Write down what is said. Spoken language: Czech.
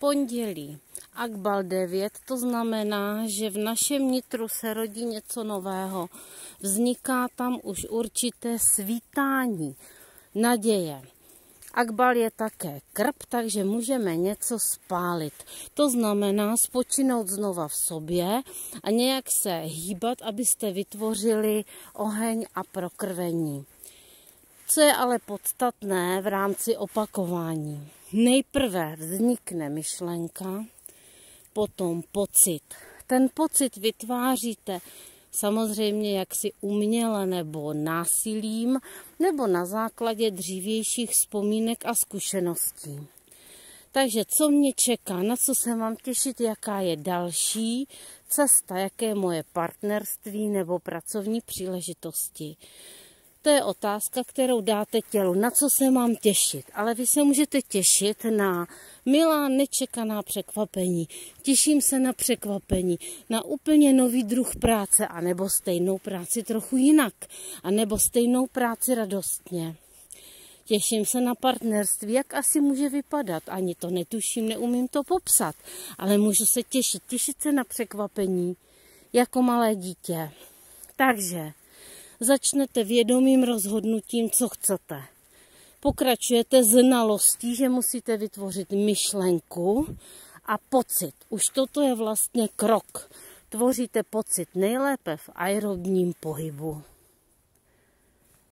pondělí. Akbal 9, to znamená, že v našem nitru se rodí něco nového. Vzniká tam už určité svítání, naděje. Akbal je také krb, takže můžeme něco spálit. To znamená spočinout znova v sobě a nějak se hýbat, abyste vytvořili oheň a prokrvení. Co je ale podstatné v rámci opakování? Nejprve vznikne myšlenka, potom pocit. Ten pocit vytváříte samozřejmě jaksi uměle nebo násilím, nebo na základě dřívějších vzpomínek a zkušeností. Takže co mě čeká, na co se mám těšit, jaká je další cesta, jaké je moje partnerství nebo pracovní příležitosti. To je otázka, kterou dáte tělu, na co se mám těšit. Ale vy se můžete těšit na milá nečekaná překvapení. Těším se na překvapení, na úplně nový druh práce, anebo stejnou práci trochu jinak, anebo stejnou práci radostně. Těším se na partnerství, jak asi může vypadat. Ani to netuším, neumím to popsat, ale můžu se těšit, těšit se na překvapení, jako malé dítě. Takže začnete vědomým rozhodnutím, co chcete. Pokračujete znalostí, že musíte vytvořit myšlenku a pocit. Už toto je vlastně krok. Tvoříte pocit nejlépe v aerobním pohybu.